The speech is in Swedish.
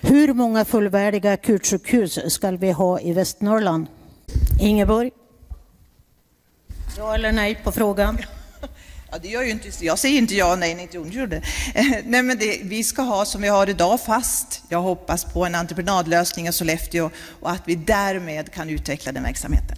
Hur många fullvärdiga akutsjukhus ska vi ha i Västernorrland? Ingeborg? Ja eller nej på frågan? Ja, det gör ju inte, jag säger inte ja och nej, inte hon gjorde. Eh, nej, men det, vi ska ha som vi har idag fast. Jag hoppas på en entreprenadlösning i Sollefteå och att vi därmed kan utveckla den verksamheten.